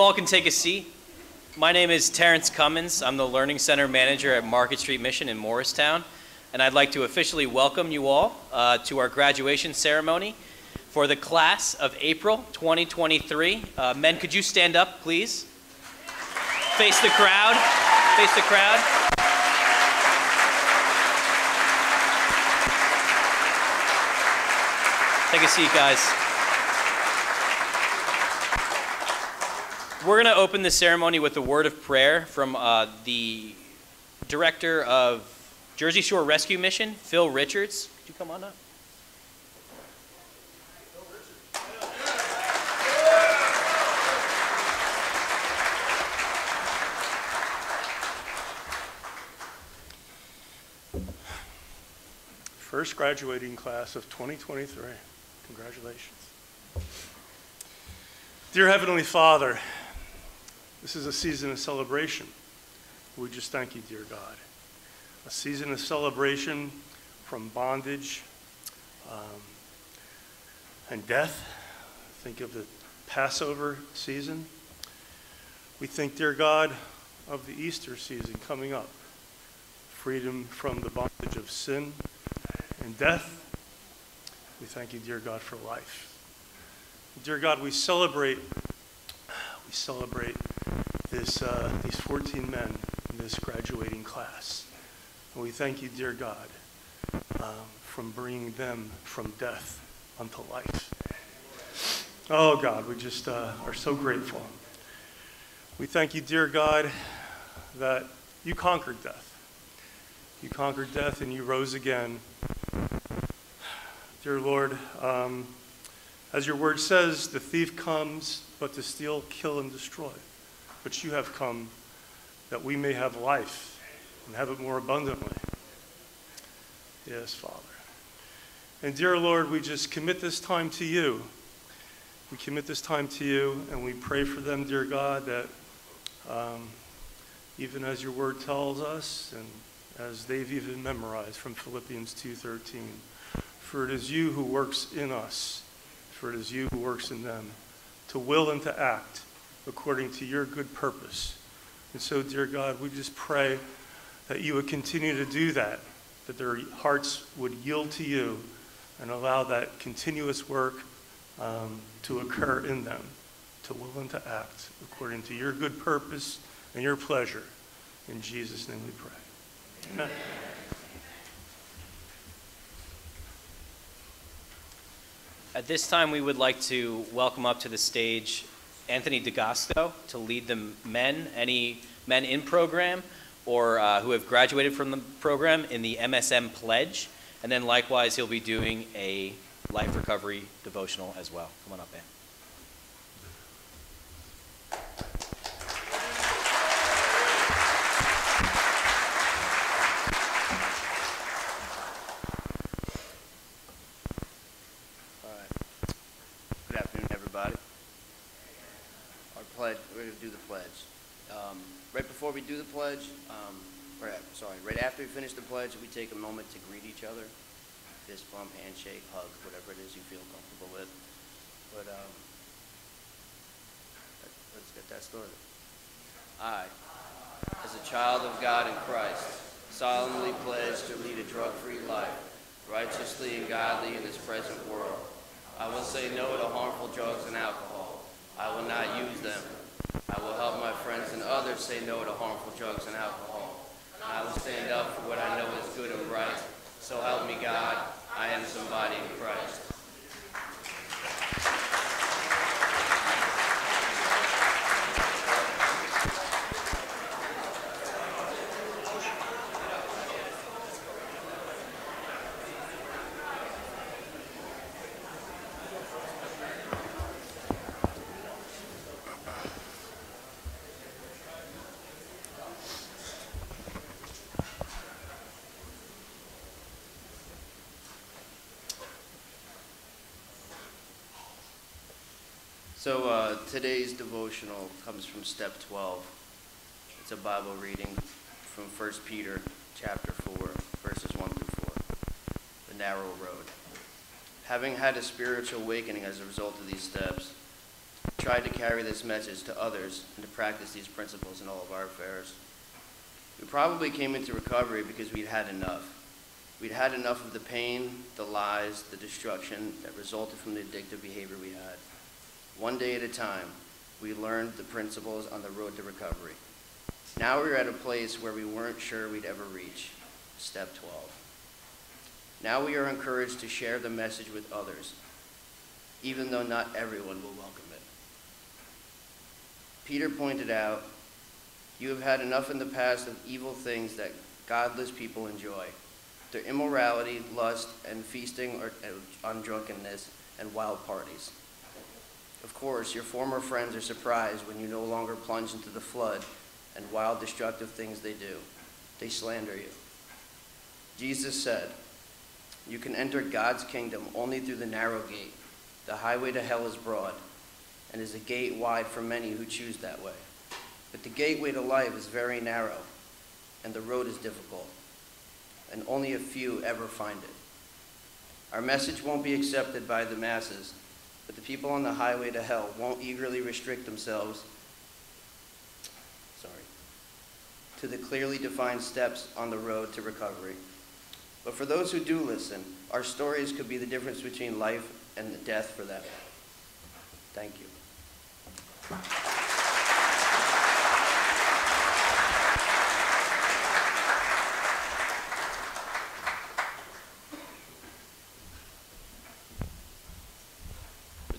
You all can take a seat. My name is Terrence Cummins. I'm the Learning Center Manager at Market Street Mission in Morristown. And I'd like to officially welcome you all uh, to our graduation ceremony for the class of April 2023. Uh, men, could you stand up, please? Face the crowd. Face the crowd. Take a seat, guys. We're going to open the ceremony with a word of prayer from uh, the director of Jersey Shore Rescue Mission, Phil Richards. Could you come on up? First graduating class of 2023. Congratulations. Dear Heavenly Father, this is a season of celebration. We just thank you, dear God. A season of celebration from bondage um, and death. Think of the Passover season. We think, dear God, of the Easter season coming up. Freedom from the bondage of sin and death. We thank you, dear God, for life. Dear God, we celebrate, we celebrate this, uh, these 14 men in this graduating class. And we thank you, dear God, um, from bringing them from death unto life. Oh, God, we just uh, are so grateful. We thank you, dear God, that you conquered death. You conquered death and you rose again. Dear Lord, um, as your word says, the thief comes but to steal, kill, and destroy. But you have come that we may have life and have it more abundantly. Yes, Father. And dear Lord, we just commit this time to you. We commit this time to you and we pray for them, dear God, that um, even as your word tells us and as they've even memorized from Philippians 2:13, for it is you who works in us, for it is you who works in them, to will and to act according to your good purpose. And so, dear God, we just pray that you would continue to do that, that their hearts would yield to you and allow that continuous work um, to occur in them, to will and to act according to your good purpose and your pleasure. In Jesus' name we pray. Amen. At this time, we would like to welcome up to the stage Anthony DeGasto to lead the men, any men in program or uh, who have graduated from the program in the MSM Pledge. And then likewise, he'll be doing a life recovery devotional as well. Come on up, man. All right. Good afternoon, everybody. Our pledge, we're going to do the pledge. Um, Right before we do the pledge, um, right, sorry, right after we finish the pledge, we take a moment to greet each other. Fist bump, handshake, hug, whatever it is you feel comfortable with. But um, let- let's get that started. I, as a child of God in Christ, solemnly pledge to lead a drug-free life, righteously and godly in this present world. I will say no to harmful drugs and alcohol. I will not use them. I will help my friends and others say no to harmful drugs and alcohol. I will stand up for what I know is good and right. So help me God, I am somebody in Christ. So uh, today's devotional comes from step 12. It's a Bible reading from 1 Peter chapter 4, verses 1 through 4. The narrow road. Having had a spiritual awakening as a result of these steps, tried to carry this message to others and to practice these principles in all of our affairs. We probably came into recovery because we'd had enough. We'd had enough of the pain, the lies, the destruction that resulted from the addictive behavior we had. One day at a time, we learned the principles on the road to recovery. Now we're at a place where we weren't sure we'd ever reach, step 12. Now we are encouraged to share the message with others, even though not everyone will welcome it. Peter pointed out, You have had enough in the past of evil things that godless people enjoy their immorality, lust, and feasting uh, on drunkenness and wild parties. Of course, your former friends are surprised when you no longer plunge into the flood and wild, destructive things they do. They slander you. Jesus said, You can enter God's kingdom only through the narrow gate. The highway to hell is broad, and is a gate wide for many who choose that way. But the gateway to life is very narrow, and the road is difficult, and only a few ever find it. Our message won't be accepted by the masses, but the people on the highway to hell won't eagerly restrict themselves sorry, to the clearly defined steps on the road to recovery. But for those who do listen, our stories could be the difference between life and the death for them. Thank you.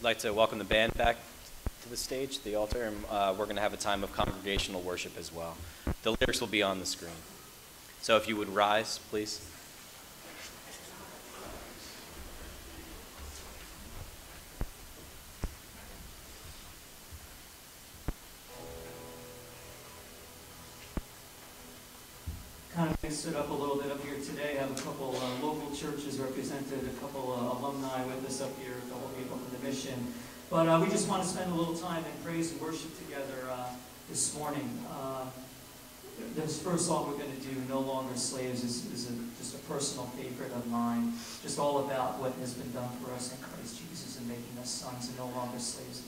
We'd like to welcome the band back to the stage, the altar, and uh, we're going to have a time of congregational worship as well. The lyrics will be on the screen. So if you would rise, please. Kind stood up a little bit up here today. I have a couple uh, local churches represented, a couple uh, alumni with us up here, a couple people from the mission. But uh, we just want to spend a little time in praise and worship together uh, this morning. Uh, this first song we're going to do, No Longer Slaves, is, is a, just a personal favorite of mine. Just all about what has been done for us in Christ Jesus and making us sons and no longer slaves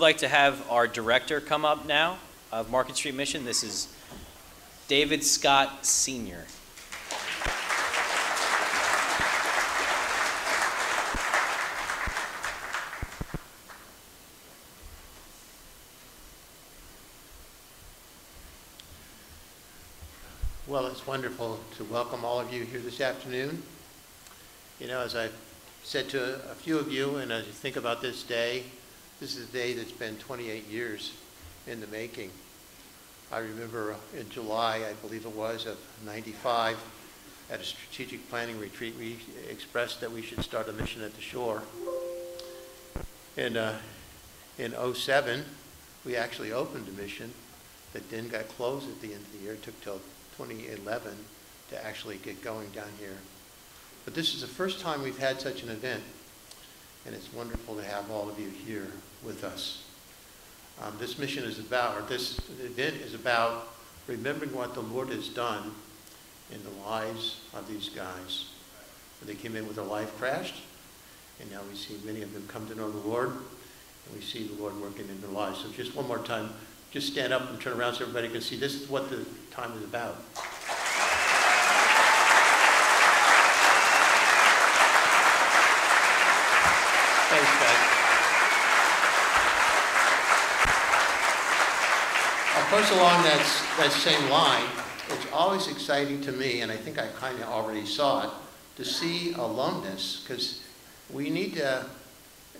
would like to have our director come up now of Market Street Mission. This is David Scott Sr. Well, it's wonderful to welcome all of you here this afternoon. You know, as I've said to a few of you, and as you think about this day, this is a day that's been 28 years in the making. I remember in July, I believe it was, of 95, at a strategic planning retreat, we expressed that we should start a mission at the shore. And uh, in '07, we actually opened a mission that then got closed at the end of the year. It took till 2011 to actually get going down here. But this is the first time we've had such an event, and it's wonderful to have all of you here with us. Um, this mission is about, or this event is about remembering what the Lord has done in the lives of these guys. They came in with their life crashed, and now we see many of them come to know the Lord, and we see the Lord working in their lives. So just one more time, just stand up and turn around so everybody can see this is what the time is about. Thanks, guys. Course, along that, that same line, it's always exciting to me, and I think I kind of already saw it, to see alumnus, because we need to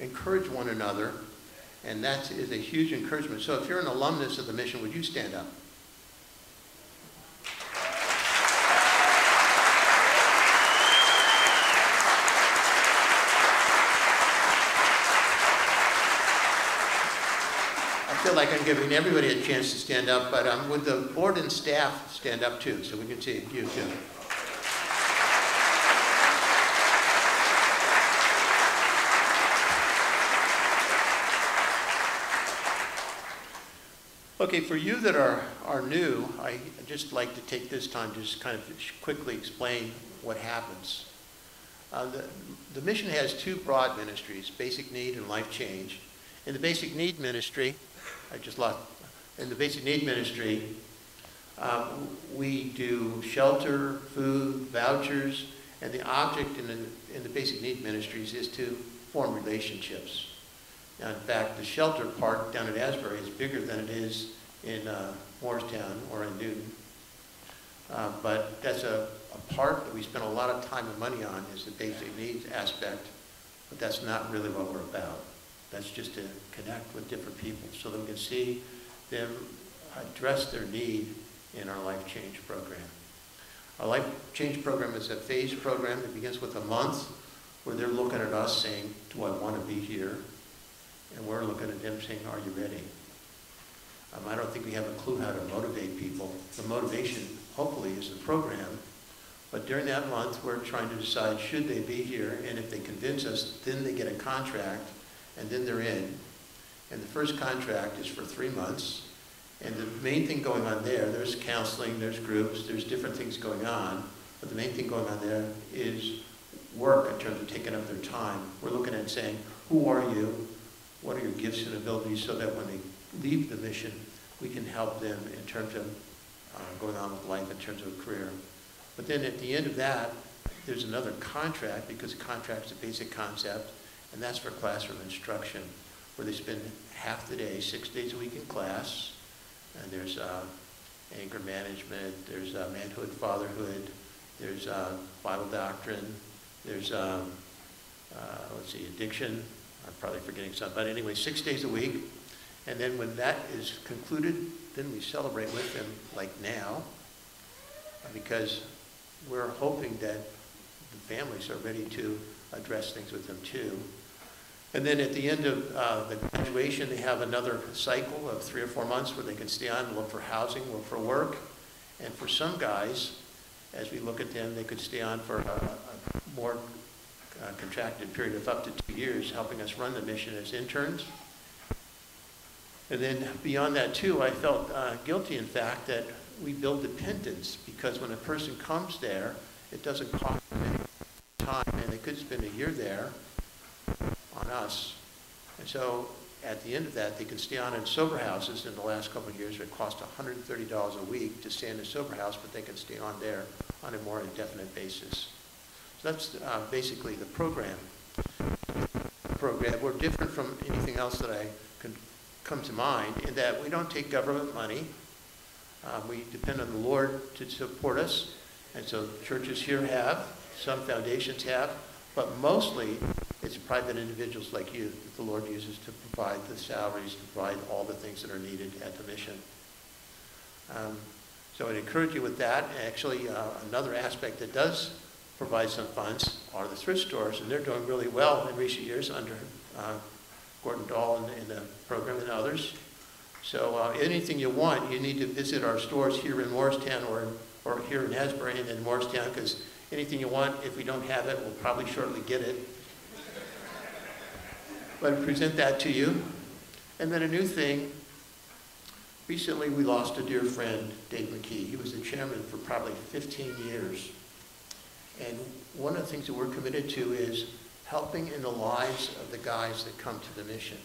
encourage one another, and that is a huge encouragement. So if you're an alumnus of the mission, would you stand up? Feel like I'm giving everybody a chance to stand up, but um, would the board and staff stand up too, so we can see you too? Okay, for you that are, are new, I just like to take this time to just kind of quickly explain what happens. Uh, the, the mission has two broad ministries, basic need and life change. In the basic need ministry, I just lost, in the basic need ministry, um, we do shelter, food, vouchers, and the object in the, in the basic need ministries is to form relationships. Now, in fact, the shelter part down at Asbury is bigger than it is in uh, Morristown or in Newton. Uh, but that's a, a part that we spend a lot of time and money on is the basic needs aspect, but that's not really what we're about. That's just to connect with different people so that we can see them address their need in our Life Change program. Our Life Change program is a phased program that begins with a month where they're looking at us saying, do I want to be here? And we're looking at them saying, are you ready? Um, I don't think we have a clue how to motivate people. The motivation, hopefully, is the program. But during that month, we're trying to decide should they be here, and if they convince us, then they get a contract, and then they're in. And the first contract is for three months. And the main thing going on there, there's counseling, there's groups, there's different things going on. But the main thing going on there is work in terms of taking up their time. We're looking at saying, who are you? What are your gifts and abilities so that when they leave the mission, we can help them in terms of uh, going on with life in terms of a career. But then at the end of that, there's another contract because contract is a basic concept, and that's for classroom instruction, where they spend half the day, six days a week in class, and there's uh, anger management, there's uh, manhood, fatherhood, there's uh, Bible doctrine, there's, um, uh, let's see, addiction, I'm probably forgetting some, but anyway, six days a week. And then when that is concluded, then we celebrate with them like now, because we're hoping that the families are ready to address things with them too. And then at the end of uh, the graduation, they have another cycle of three or four months where they can stay on, and look for housing, look for work. And for some guys, as we look at them, they could stay on for a, a more uh, contracted period of up to two years, helping us run the mission as interns. And then beyond that too, I felt uh, guilty, in fact, that we build dependence because when a person comes there, it doesn't cost them any time, and they could spend a year there us. And so at the end of that, they can stay on in sober houses. In the last couple of years, it cost $130 a week to stay in a sober house, but they can stay on there on a more indefinite basis. So that's uh, basically the program. Program. We're different from anything else that I can come to mind in that we don't take government money. Uh, we depend on the Lord to support us, and so churches here have, some foundations have, but mostly it's private individuals like you that the Lord uses to provide the salaries, to provide all the things that are needed at the mission. Um, so I'd encourage you with that. Actually, uh, another aspect that does provide some funds are the thrift stores, and they're doing really well in recent years under uh, Gordon Dahl and, and the program and others. So uh, anything you want, you need to visit our stores here in Morristown or, or here in Asbury and in Morristown because anything you want, if we don't have it, we'll probably shortly get it. But present that to you. And then a new thing, recently we lost a dear friend, Dave McKee. He was the chairman for probably 15 years. And one of the things that we're committed to is helping in the lives of the guys that come to the mission.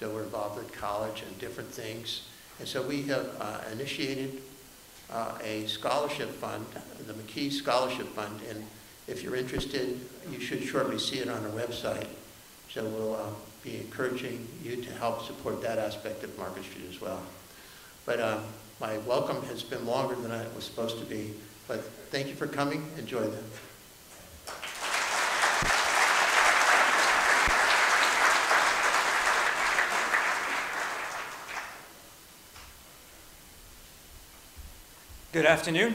So we're involved with college and different things. And so we have uh, initiated uh, a scholarship fund, the McKee Scholarship Fund, and if you're interested, you should shortly see it on our website. So we'll uh, be encouraging you to help support that aspect of Market Street as well. But um, my welcome has been longer than it was supposed to be. But thank you for coming. Enjoy them. Good afternoon.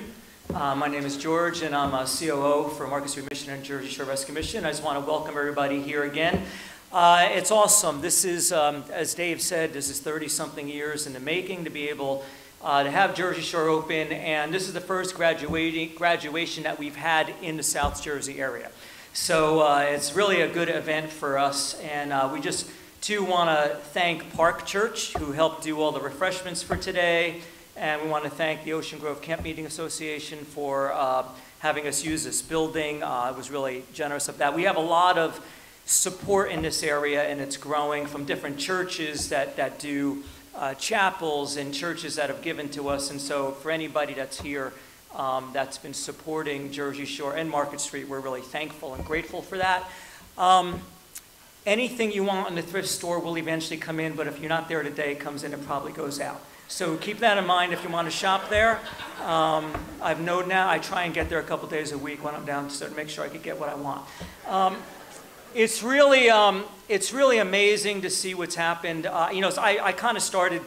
Uh, my name is George, and I'm a COO for Market Street Mission and Jersey Shore Rescue Mission. I just want to welcome everybody here again. Uh, it's awesome. This is, um, as Dave said, this is 30-something years in the making to be able uh, to have Jersey Shore open, and this is the first graduating, graduation that we've had in the South Jersey area. So uh, it's really a good event for us, and uh, we just, too, want to thank Park Church, who helped do all the refreshments for today, and we want to thank the Ocean Grove Camp Meeting Association for uh, having us use this building. Uh, it was really generous of that. We have a lot of support in this area, and it's growing from different churches that, that do uh, chapels and churches that have given to us. And so, for anybody that's here um, that's been supporting Jersey Shore and Market Street, we're really thankful and grateful for that. Um, anything you want in the thrift store will eventually come in, but if you're not there today, it comes in and probably goes out. So keep that in mind if you want to shop there. Um, I've known now I try and get there a couple days a week when I'm down to make sure I can get what I want. Um, it's really, um, it's really amazing to see what's happened. Uh, you know, so I, I kind of started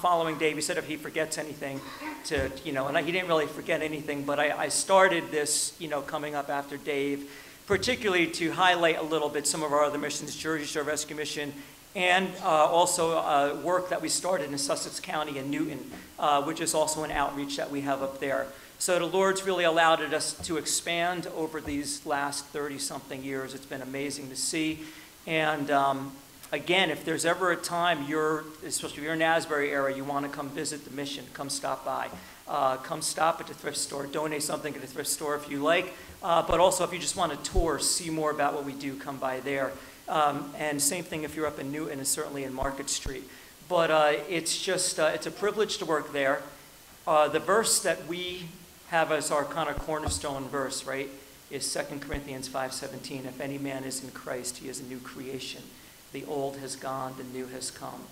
following Dave. He said if he forgets anything, to you know, and I, he didn't really forget anything. But I, I started this, you know, coming up after Dave, particularly to highlight a little bit some of our other missions, Jersey Shore Rescue Mission and uh, also uh, work that we started in Sussex County and Newton, uh, which is also an outreach that we have up there. So the Lord's really allowed it us to expand over these last 30 something years. It's been amazing to see. And um, again, if there's ever a time you're, especially if you're in Asbury area, you want to come visit the mission, come stop by. Uh, come stop at the thrift store, donate something at the thrift store if you like. Uh, but also, if you just want to tour, see more about what we do, come by there. Um, and same thing if you're up in Newton and certainly in Market Street. But uh, it's just, uh, it's a privilege to work there. Uh, the verse that we have as our kind of cornerstone verse, right, is 2 Corinthians 5.17. If any man is in Christ, he is a new creation. The old has gone, the new has come.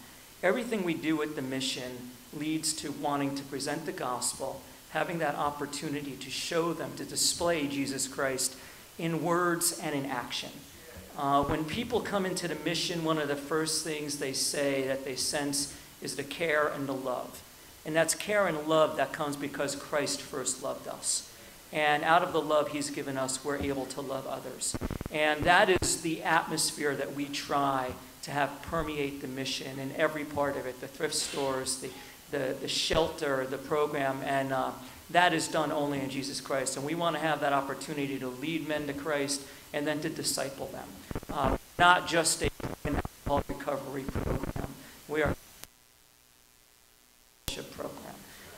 Everything we do at the mission leads to wanting to present the gospel, having that opportunity to show them, to display Jesus Christ in words and in action. Uh, when people come into the mission, one of the first things they say that they sense is the care and the love. And that's care and love that comes because Christ first loved us. And out of the love he's given us, we're able to love others. And that is the atmosphere that we try to have permeate the mission in every part of it the thrift stores, the, the, the shelter, the program. And uh, that is done only in Jesus Christ. And we want to have that opportunity to lead men to Christ and then to disciple them. Uh, not just a alcohol recovery program. We are a program.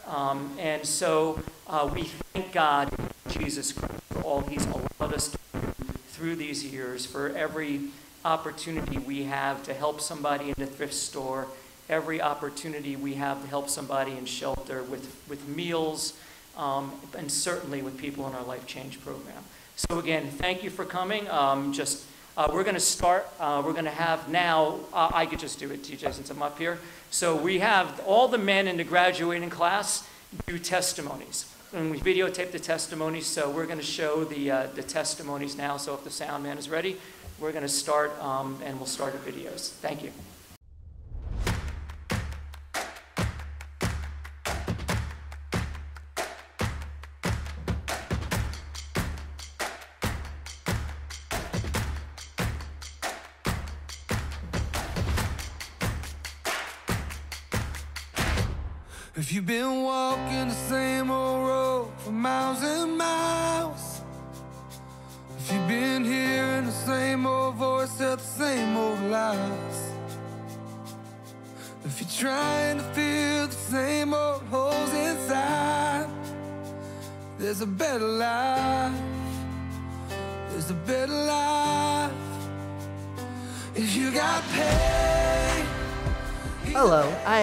Um, and so uh, we thank God, Jesus Christ, for all He's allowed us to do through these years, for every opportunity we have to help somebody in a thrift store, every opportunity we have to help somebody in shelter with, with meals, um, and certainly with people in our Life Change program. So again, thank you for coming. Um, just, uh, we're going to start, uh, we're going to have now, uh, I could just do it, TJ, since I'm up here. So we have all the men in the graduating class do testimonies. And we videotape the testimonies, so we're going to show the, uh, the testimonies now. So if the sound man is ready, we're going to start, um, and we'll start the videos. Thank you.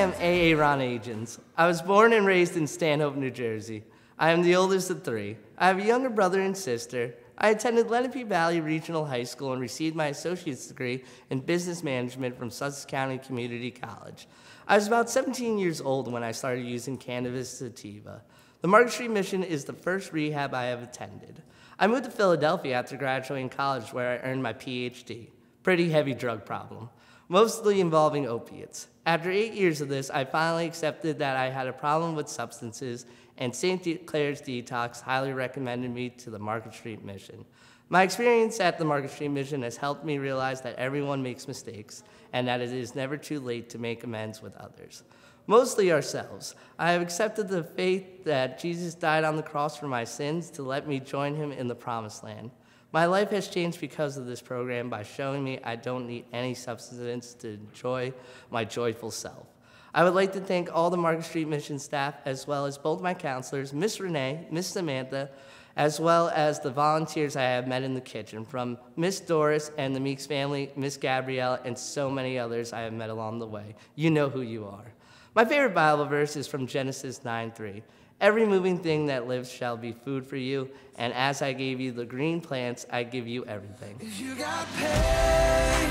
Am Aaron Agins. I was born and raised in Stanhope, New Jersey. I am the oldest of three. I have a younger brother and sister. I attended Lenape Valley Regional High School and received my associate's degree in business management from Sussex County Community College. I was about 17 years old when I started using cannabis sativa. The Market Street Mission is the first rehab I have attended. I moved to Philadelphia after graduating college where I earned my PhD. Pretty heavy drug problem, mostly involving opiates. After eight years of this, I finally accepted that I had a problem with substances, and St. Clare's Detox highly recommended me to the Market Street Mission. My experience at the Market Street Mission has helped me realize that everyone makes mistakes and that it is never too late to make amends with others. Mostly ourselves. I have accepted the faith that Jesus died on the cross for my sins to let me join him in the promised land. My life has changed because of this program by showing me I don't need any substance to enjoy my joyful self. I would like to thank all the Market Street Mission staff, as well as both my counselors, Miss Renee, Miss Samantha, as well as the volunteers I have met in the kitchen, from Miss Doris and the Meeks family, Miss Gabrielle, and so many others I have met along the way. You know who you are. My favorite Bible verse is from Genesis 9 3. Every moving thing that lives shall be food for you, and as I gave you the green plants, I give you everything. If you got pain,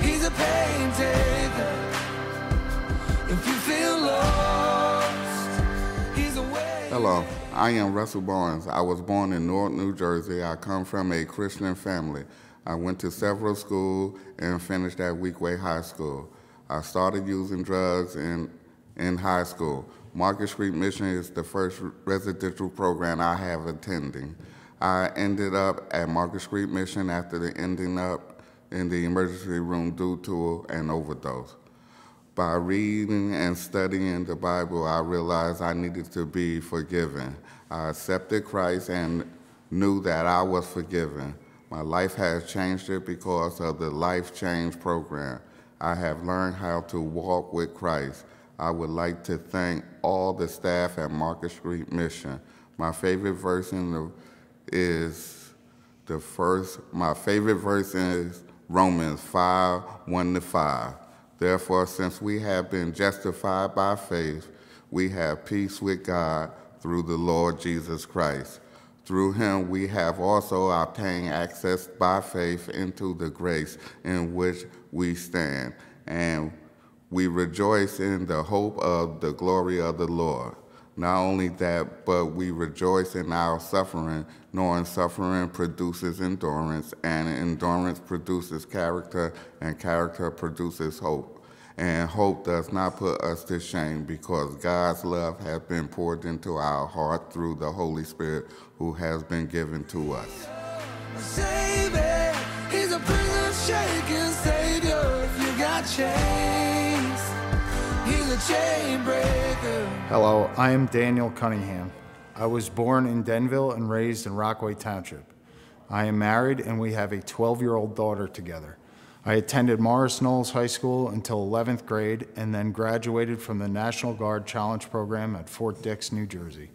he's a pain taker. If you feel lost, he's a way. Hello, I am Russell Barnes. I was born in Newark, New Jersey. I come from a Christian family. I went to several schools and finished at Weequahic High School. I started using drugs in, in high school. Market Street Mission is the first residential program I have attending. I ended up at Market Street Mission after the ending up in the emergency room due to an overdose. By reading and studying the Bible, I realized I needed to be forgiven. I accepted Christ and knew that I was forgiven. My life has changed it because of the Life Change program. I have learned how to walk with Christ. I would like to thank all the staff at Market Street Mission. My favorite verse in the, is the first, my favorite verse is Romans 5 1 to 5. Therefore, since we have been justified by faith, we have peace with God through the Lord Jesus Christ. Through him, we have also obtained access by faith into the grace in which we stand, and we rejoice in the hope of the glory of the Lord. Not only that, but we rejoice in our suffering, knowing suffering produces endurance, and endurance produces character, and character produces hope. And hope does not put us to shame because God's love has been poured into our heart through the Holy Spirit who has been given to us. Savior, Hello, I am Daniel Cunningham. I was born in Denville and raised in Rockaway Township. I am married and we have a 12 year old daughter together. I attended Morris Knolls High School until 11th grade and then graduated from the National Guard Challenge Program at Fort Dix, New Jersey.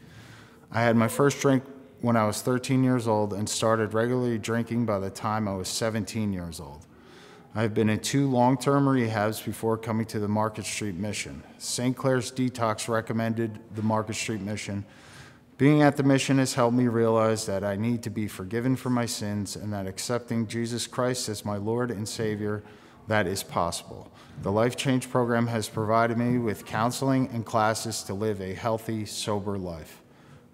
I had my first drink when I was 13 years old and started regularly drinking by the time I was 17 years old. I've been in two long term rehabs before coming to the Market Street Mission. St. Clare's Detox recommended the Market Street Mission. Being at the mission has helped me realize that I need to be forgiven for my sins and that accepting Jesus Christ as my Lord and Savior that is possible. The Life Change program has provided me with counseling and classes to live a healthy, sober life.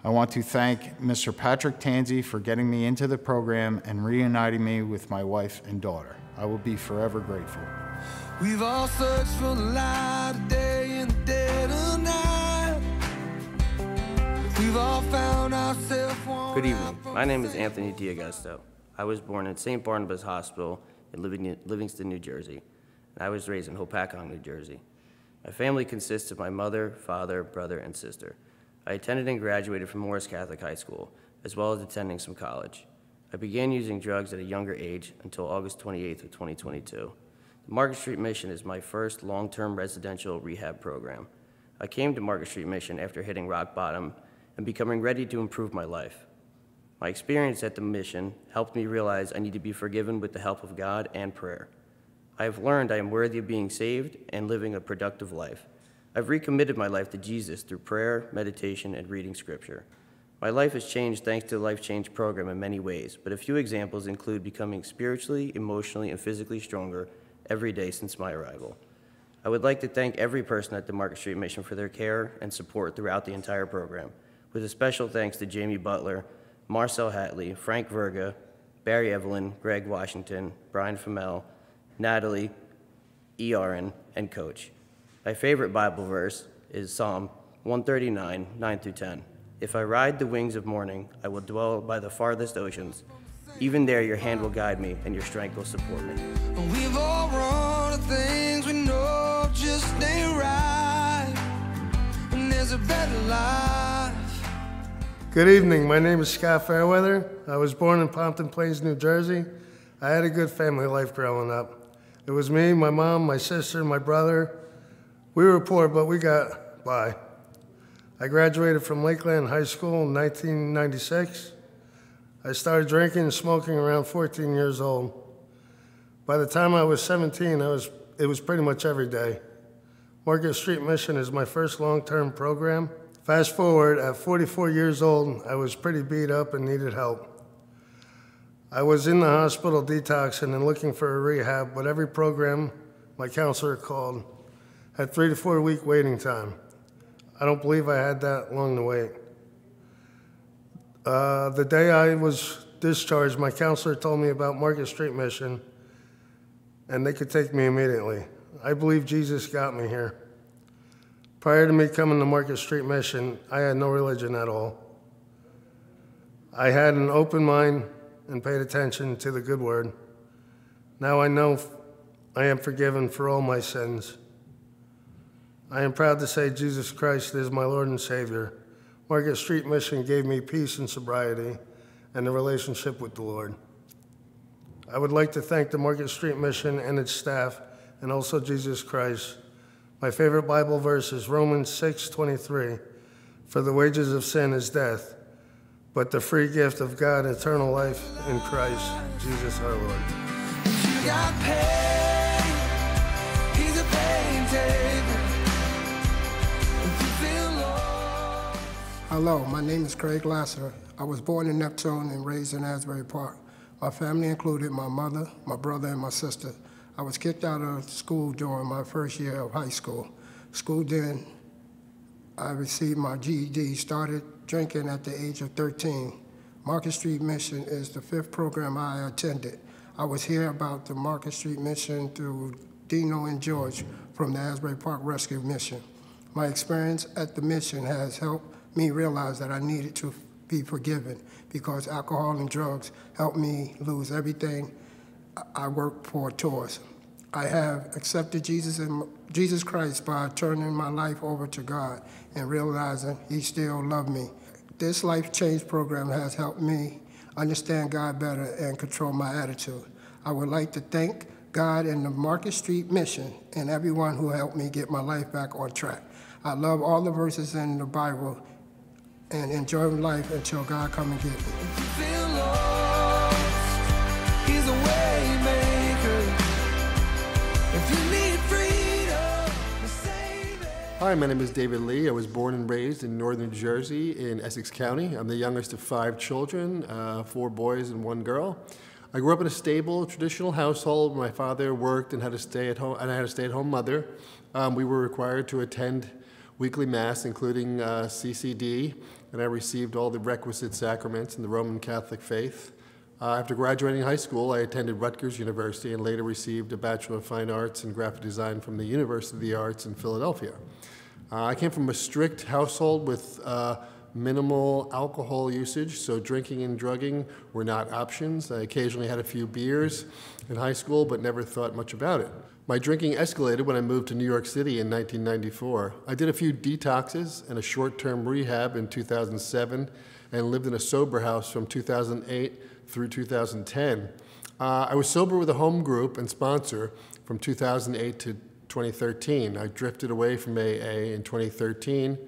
I want to thank Mr. Patrick Tanzi for getting me into the program and reuniting me with my wife and daughter. I will be forever grateful. We've all searched for the light of day in the dead of night. We've all found ourselves Good evening. My name is Anthony D'Augusto. I was born in St. Barnabas Hospital in Livingston, New Jersey, and I was raised in Hopatcong, New Jersey. My family consists of my mother, father, brother, and sister. I attended and graduated from Morris Catholic High School, as well as attending some college. I began using drugs at a younger age until August 28th of 2022. The Market Street Mission is my first long-term residential rehab program. I came to Market Street Mission after hitting rock bottom and becoming ready to improve my life. My experience at the mission helped me realize I need to be forgiven with the help of God and prayer. I have learned I am worthy of being saved and living a productive life. I've recommitted my life to Jesus through prayer, meditation, and reading scripture. My life has changed thanks to the Life Change program in many ways, but a few examples include becoming spiritually, emotionally, and physically stronger every day since my arrival. I would like to thank every person at the Market Street Mission for their care and support throughout the entire program, with a special thanks to Jamie Butler, Marcel Hatley, Frank Verga, Barry Evelyn, Greg Washington, Brian Famel, Natalie, E. Aaron, and Coach. My favorite Bible verse is Psalm 139, 9 through 10. If I ride the wings of morning, I will dwell by the farthest oceans. Even there, your hand will guide me, and your strength will support me. We've all run things we know just ain't right. And there's a better life. Good evening. My name is Scott Fairweather. I was born in Pompton Plains, New Jersey. I had a good family life growing up. It was me, my mom, my sister, my brother. We were poor, but we got by. I graduated from Lakeland High School in 1996. I started drinking and smoking around 14 years old. By the time I was 17, I was, it was pretty much every day. Market Street Mission is my first long term program. Fast forward, at 44 years old, I was pretty beat up and needed help. I was in the hospital detoxing and looking for a rehab, but every program my counselor called had three to four week waiting time. I don't believe I had that long to wait. Uh, the day I was discharged, my counselor told me about Market Street Mission, and they could take me immediately. I believe Jesus got me here. Prior to me coming to Market Street Mission, I had no religion at all. I had an open mind and paid attention to the good word. Now I know I am forgiven for all my sins. I am proud to say Jesus Christ is my Lord and Savior. Market Street Mission gave me peace and sobriety and a relationship with the Lord. I would like to thank the Market Street Mission and its staff and also Jesus Christ. My favorite Bible verse is Romans 6:23. For the wages of sin is death, but the free gift of God eternal life in Christ Jesus our Lord. Hello, my name is Craig Lasser. I was born in Neptune and raised in Asbury Park. My family included my mother, my brother, and my sister. I was kicked out of school during my first year of high school. School then, I received my GED, started drinking at the age of 13. Market Street Mission is the fifth program I attended. I was here about the Market Street Mission through Dino and George from the Asbury Park Rescue Mission. My experience at the mission has helped me realize that I needed to be forgiven because alcohol and drugs helped me lose everything I worked for towards. I have accepted Jesus and Jesus Christ by turning my life over to God and realizing He still loved me. This life change program has helped me understand God better and control my attitude. I would like to thank God and the Market Street Mission and everyone who helped me get my life back on track. I love all the verses in the Bible and enjoy life until God come and get me. Hi, my name is David Lee. I was born and raised in northern New Jersey in Essex County. I'm the youngest of five children, uh, four boys and one girl. I grew up in a stable, traditional household. My father worked and had a stay at home, and I had a stay-at-home mother. Um, we were required to attend weekly mass, including uh, CCD, and I received all the requisite sacraments in the Roman Catholic faith. Uh, after graduating high school, I attended Rutgers University and later received a Bachelor of Fine Arts in Graphic Design from the University of the Arts in Philadelphia. Uh, I came from a strict household with uh, minimal alcohol usage, so drinking and drugging were not options. I occasionally had a few beers in high school, but never thought much about it. My drinking escalated when I moved to New York City in 1994. I did a few detoxes and a short term rehab in 2007 and lived in a sober house from 2008 through 2010. Uh, I was sober with a home group and sponsor from 2008 to 2013. I drifted away from AA in 2013,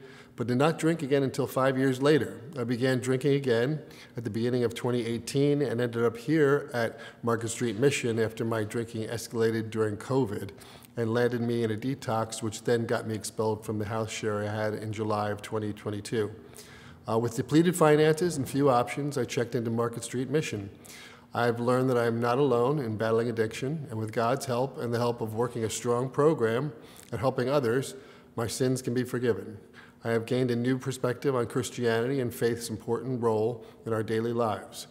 but did not drink again until five years later. I began drinking again at the beginning of 2018 and ended up here at Market Street Mission after my drinking escalated during COVID and landed me in a detox, which then got me expelled from the house share I had in July of 2022. Uh, with depleted finances and few options, I checked into Market Street Mission. I've learned that I am not alone in battling addiction, and with God's help and the help of working a strong program and helping others, my sins can be forgiven. I have gained a new perspective on Christianity and faith's important role in our daily lives.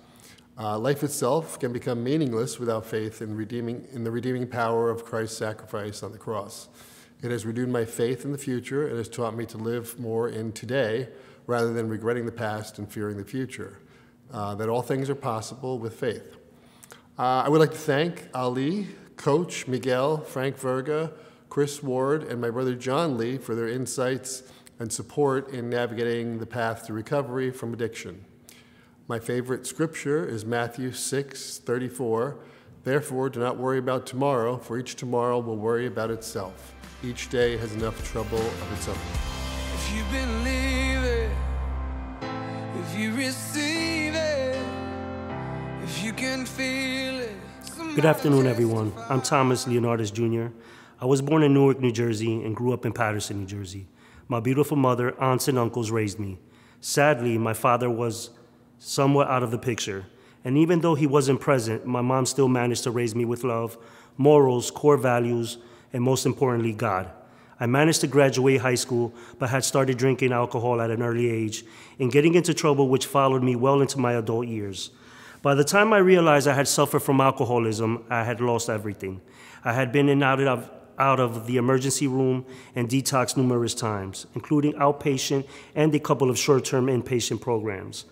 Uh, life itself can become meaningless without faith in, redeeming, in the redeeming power of Christ's sacrifice on the cross. It has renewed my faith in the future and has taught me to live more in today rather than regretting the past and fearing the future. Uh, that all things are possible with faith. Uh, I would like to thank Ali, Coach Miguel, Frank Verga, Chris Ward, and my brother John Lee for their insights and support in navigating the path to recovery from addiction. My favorite scripture is Matthew 6 34. Therefore, do not worry about tomorrow, for each tomorrow will worry about itself. Each day has enough trouble of its own. If you believe it, if you receive it, if you can feel it. Good afternoon, everyone. I'm Thomas Leonardis Jr. I was born in Newark, New Jersey, and grew up in Paterson, New Jersey. My beautiful mother, aunts, and uncles raised me. Sadly, my father was somewhat out of the picture. And even though he wasn't present, my mom still managed to raise me with love, morals, core values, and most importantly, God. I managed to graduate high school, but had started drinking alcohol at an early age and getting into trouble, which followed me well into my adult years. By the time I realized I had suffered from alcoholism, I had lost everything. I had been in and out of, out of the emergency room and detox numerous times, including outpatient and a couple of short term inpatient programs.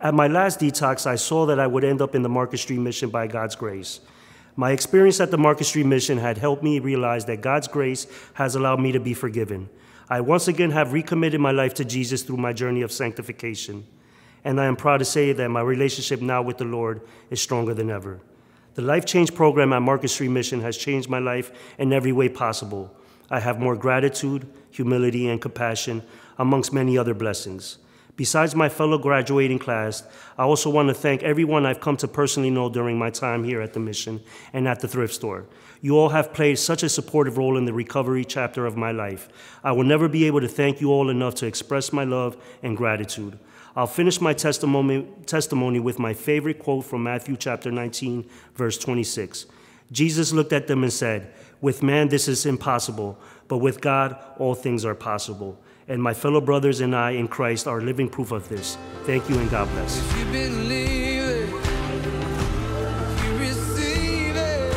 At my last detox, I saw that I would end up in the Market Street mission by God's grace. My experience at the Market Street Mission had helped me realize that God's grace has allowed me to be forgiven. I once again have recommitted my life to Jesus through my journey of sanctification. And I am proud to say that my relationship now with the Lord is stronger than ever. The Life Change program at Market Street Mission has changed my life in every way possible. I have more gratitude, humility, and compassion, amongst many other blessings. Besides my fellow graduating class, I also want to thank everyone I've come to personally know during my time here at the mission and at the thrift store. You all have played such a supportive role in the recovery chapter of my life. I will never be able to thank you all enough to express my love and gratitude. I'll finish my testimony, testimony with my favorite quote from Matthew chapter 19, verse 26. Jesus looked at them and said, With man this is impossible, but with God all things are possible and my fellow brothers and I in Christ are living proof of this. Thank you and God bless. If you believe it, if you receive it,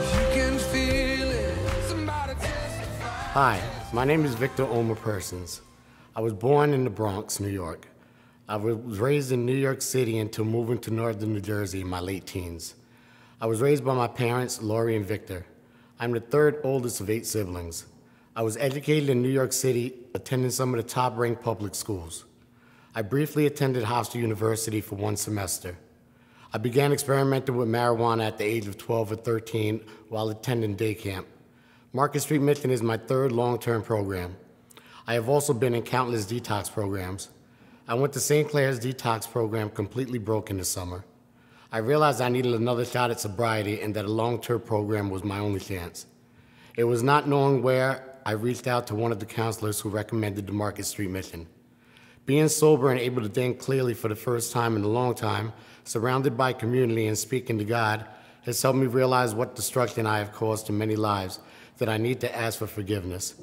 if you can feel it, somebody. Hi, my name is Victor Omer Persons. I was born in the Bronx, New York. I was raised in New York City until moving to northern New Jersey in my late teens. I was raised by my parents, Laurie and Victor. I'm the third oldest of eight siblings. I was educated in New York City, attending some of the top ranked public schools. I briefly attended Hofstra University for one semester. I began experimenting with marijuana at the age of 12 or 13 while attending day camp. Market Street Mission is my third long term program. I have also been in countless detox programs. I went to St. Clare's detox program completely broken this summer. I realized I needed another shot at sobriety and that a long term program was my only chance. It was not knowing where I reached out to one of the counselors who recommended the Market Street Mission. Being sober and able to think clearly for the first time in a long time, surrounded by community and speaking to God, has helped me realize what destruction I have caused to many lives, that I need to ask for forgiveness.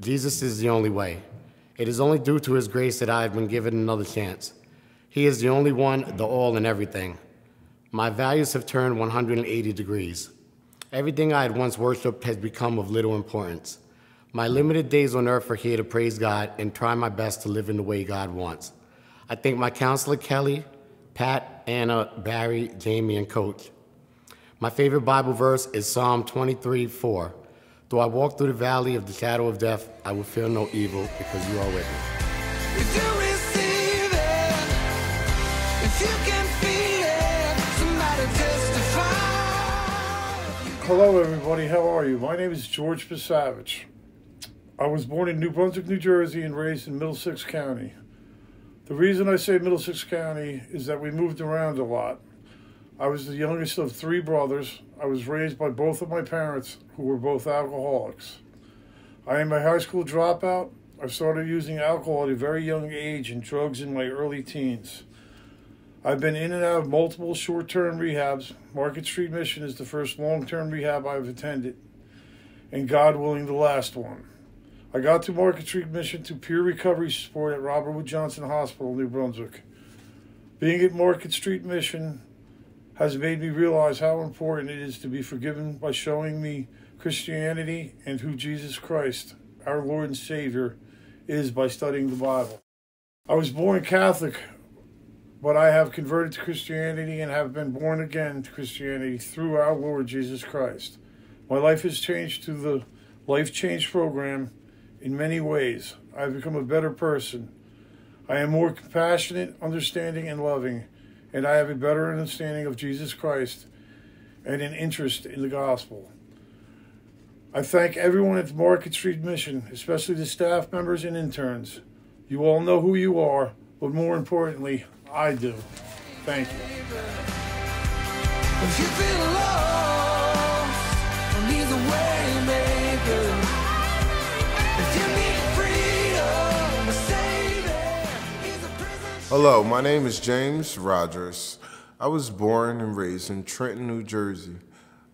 Jesus is the only way. It is only due to his grace that I have been given another chance. He is the only one, the all and everything. My values have turned 180 degrees. Everything I had once worshiped has become of little importance. My limited days on earth are here to praise God and try my best to live in the way God wants. I thank my counselor, Kelly, Pat, Anna, Barry, Jamie, and Coach. My favorite Bible verse is Psalm 23 4. Though I walk through the valley of the shadow of death, I will fear no evil because you are with me. If you receive it, if you can feel it, somebody testify. Hello, everybody. How are you? My name is George Pasavage. I was born in New Brunswick, New Jersey, and raised in Middlesex County. The reason I say Middlesex County is that we moved around a lot. I was the youngest of three brothers. I was raised by both of my parents, who were both alcoholics. I am a high school dropout. I started using alcohol at a very young age and drugs in my early teens. I've been in and out of multiple short term rehabs. Market Street Mission is the first long term rehab I've attended, and God willing, the last one. I got to Market Street Mission to peer recovery support at Robert Wood Johnson Hospital, New Brunswick. Being at Market Street Mission has made me realize how important it is to be forgiven by showing me Christianity and who Jesus Christ, our Lord and Savior, is by studying the Bible. I was born Catholic, but I have converted to Christianity and have been born again to Christianity through our Lord Jesus Christ. My life has changed through the Life Change program in many ways. I've become a better person. I am more compassionate, understanding, and loving, and I have a better understanding of Jesus Christ and an interest in the gospel. I thank everyone at the Market Street Mission, especially the staff members and interns. You all know who you are, but more importantly, I do. Thank you. Hello, my name is James Rogers. I was born and raised in Trenton, New Jersey.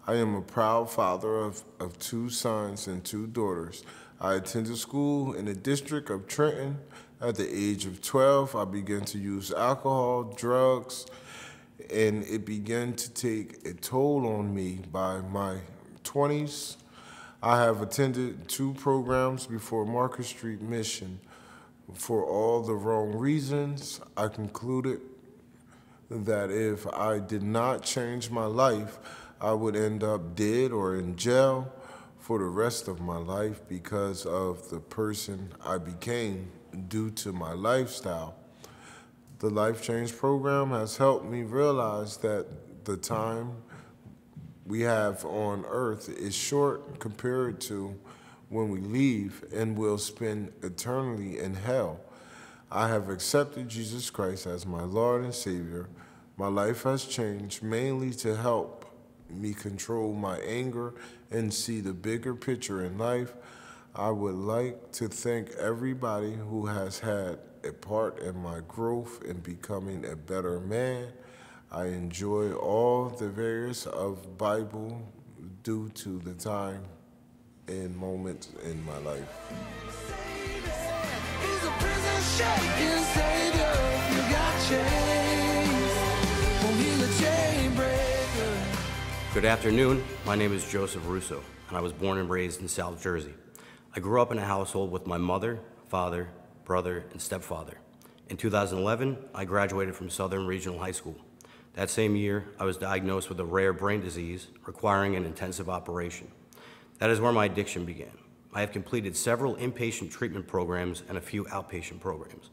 I am a proud father of, of two sons and two daughters. I attended school in the district of Trenton. At the age of 12, I began to use alcohol, drugs, and it began to take a toll on me by my 20s. I have attended two programs before Market Street Mission. For all the wrong reasons, I concluded that if I did not change my life, I would end up dead or in jail for the rest of my life because of the person I became due to my lifestyle. The Life Change program has helped me realize that the time we have on earth is short compared to when we leave and will spend eternally in hell. I have accepted Jesus Christ as my Lord and Savior. My life has changed mainly to help me control my anger and see the bigger picture in life. I would like to thank everybody who has had a part in my growth in becoming a better man. I enjoy all the various of Bible due to the time and moments in my life. Good afternoon. My name is Joseph Russo, and I was born and raised in South Jersey. I grew up in a household with my mother, father, brother, and stepfather. In 2011, I graduated from Southern Regional High School. That same year, I was diagnosed with a rare brain disease requiring an intensive operation. That is where my addiction began. I have completed several inpatient treatment programs and a few outpatient programs.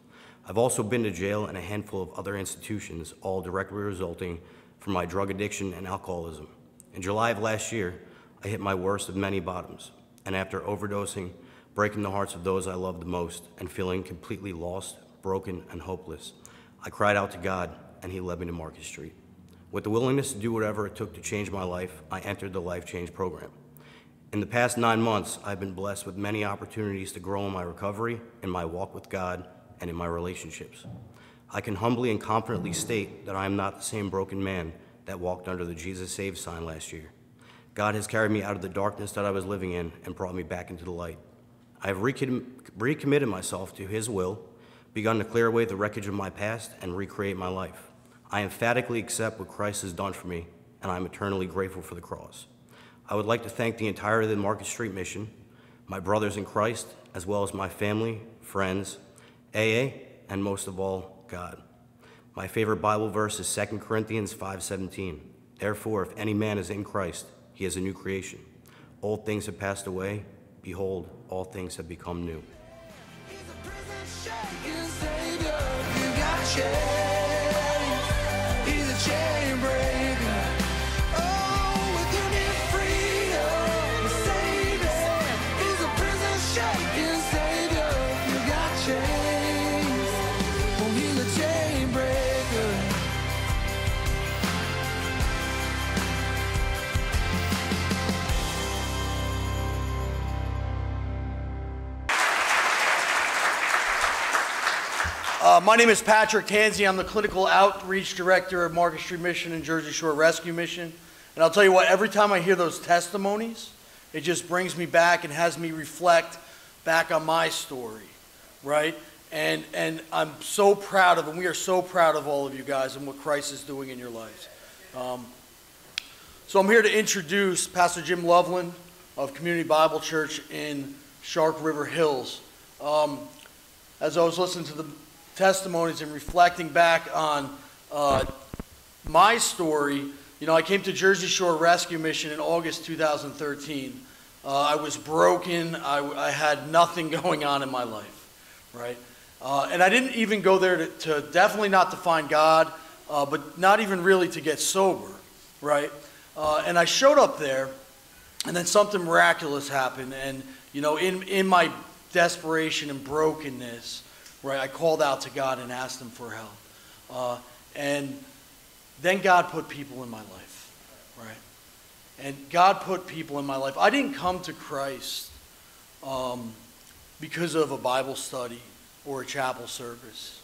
I've also been to jail and a handful of other institutions, all directly resulting from my drug addiction and alcoholism. In July of last year, I hit my worst of many bottoms, and after overdosing, breaking the hearts of those I loved the most, and feeling completely lost, broken, and hopeless, I cried out to God, and He led me to Market Street. With the willingness to do whatever it took to change my life, I entered the Life Change program. In the past nine months, I've been blessed with many opportunities to grow in my recovery, in my walk with God, and in my relationships. I can humbly and confidently state that I am not the same broken man that walked under the Jesus Save sign last year. God has carried me out of the darkness that I was living in and brought me back into the light. I have recom- recommitted myself to His will, begun to clear away the wreckage of my past, and recreate my life. I emphatically accept what Christ has done for me, and I am eternally grateful for the cross. I would like to thank the entire of the Market Street mission, my brothers in Christ, as well as my family, friends, AA, and most of all, God. My favorite Bible verse is 2 Corinthians 5:17. Therefore, if any man is in Christ, he is a new creation. Old things have passed away; behold, all things have become new. He's a Uh, my name is Patrick Tansey. I'm the Clinical Outreach Director of Market Street Mission and Jersey Shore Rescue Mission. And I'll tell you what, every time I hear those testimonies, it just brings me back and has me reflect back on my story, right? And, and I'm so proud of, and we are so proud of all of you guys and what Christ is doing in your lives. Um, so I'm here to introduce Pastor Jim Loveland of Community Bible Church in Shark River Hills. Um, as I was listening to the testimonies and reflecting back on uh, my story, you know, I came to Jersey Shore Rescue Mission in August 2013. Uh, I was broken. I, I had nothing going on in my life, right? Uh, and I didn't even go there to, to definitely not to find God, uh, but not even really to get sober, right? Uh, and I showed up there, and then something miraculous happened. And, you know, in, in my desperation and brokenness, right, I called out to God and asked Him for help. Uh, and then God put people in my life, right? And God put people in my life. I didn't come to Christ um, because of a Bible study or a chapel service,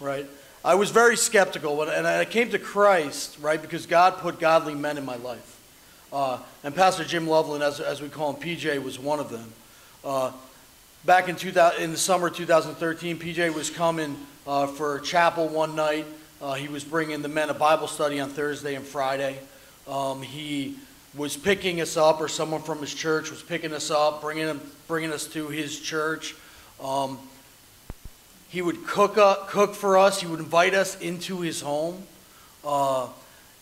right? I was very skeptical, and I came to Christ, right, because God put godly men in my life. Uh, and Pastor Jim Loveland, as, as we call him, PJ, was one of them. Uh, back in, 2000, in the summer 2013, PJ was coming uh, for chapel one night. Uh, he was bringing the men a Bible study on Thursday and Friday. Um, he was picking us up, or someone from his church was picking us up, bringing, him, bringing us to his church. Um, he would cook, up, cook for us. He would invite us into his home uh,